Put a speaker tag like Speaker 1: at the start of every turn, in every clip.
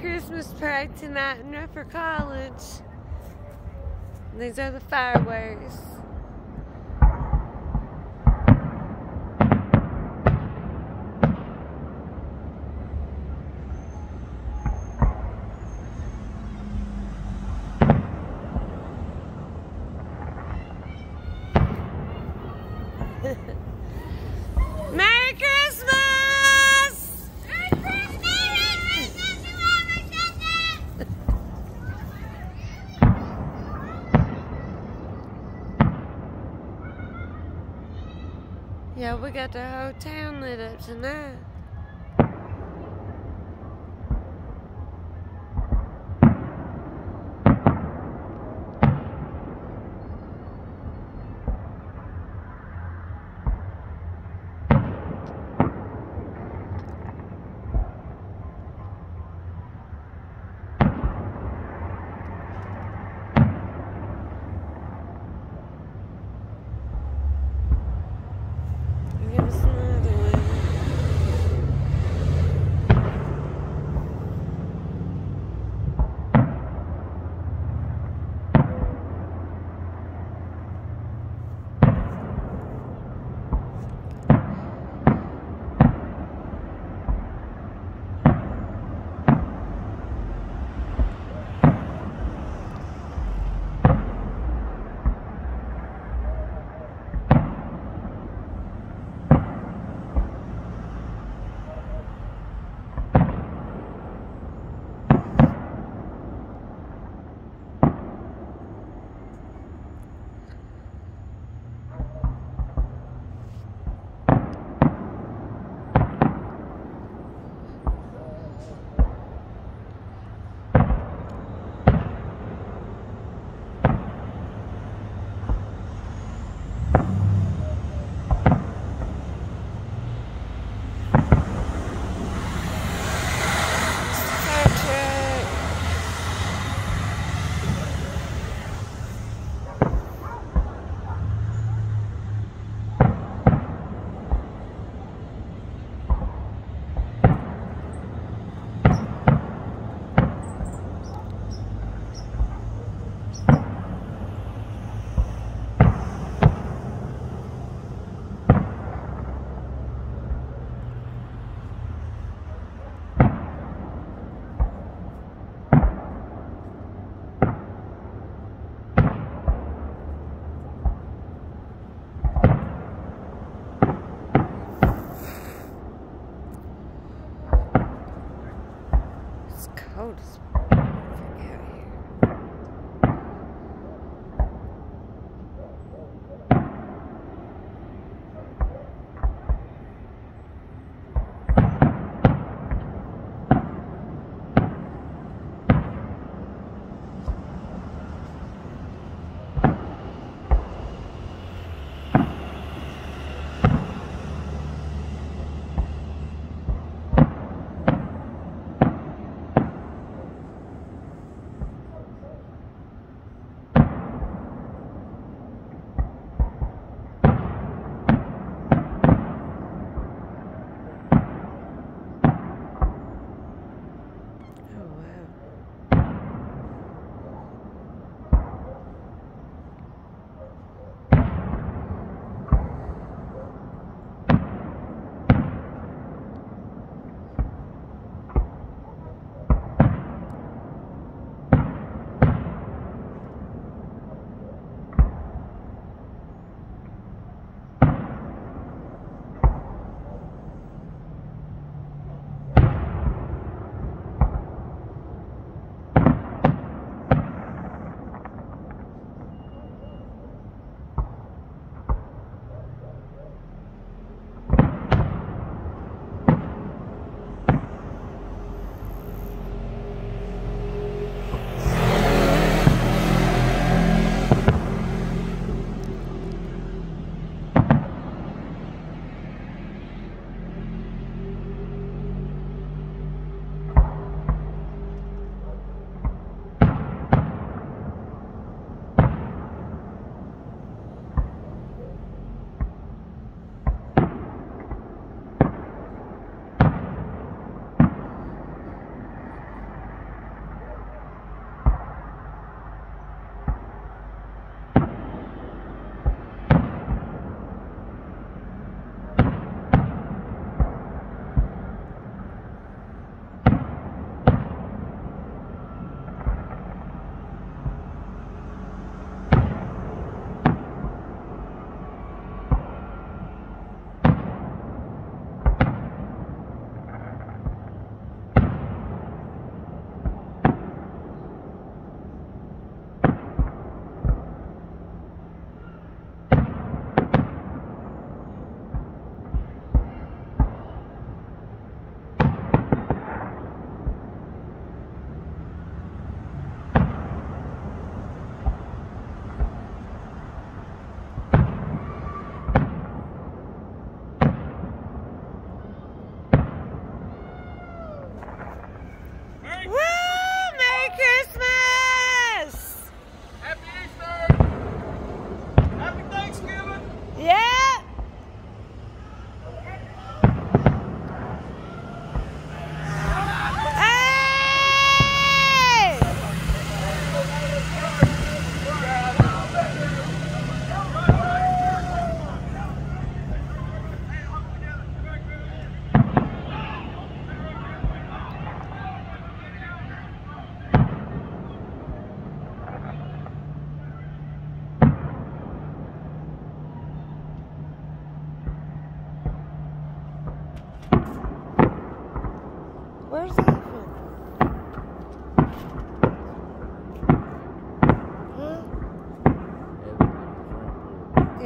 Speaker 1: Christmas parade tonight in Rutherford College. And these are the fireworks. Merry Christmas! Yeah, we got the whole town lit up tonight. Give coat It's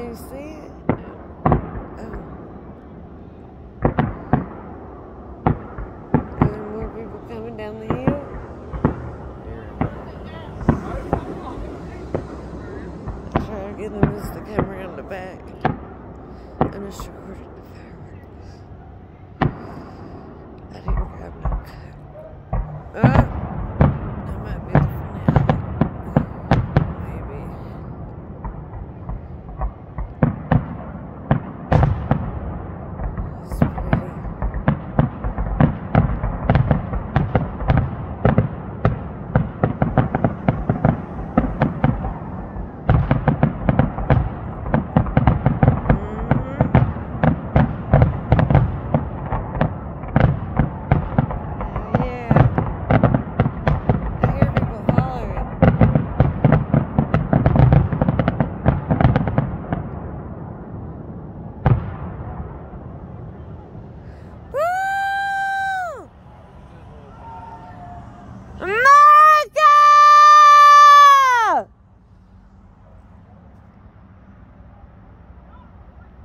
Speaker 1: you see it? Oh. More people coming down the hill? To get them just to come the back. I just recorded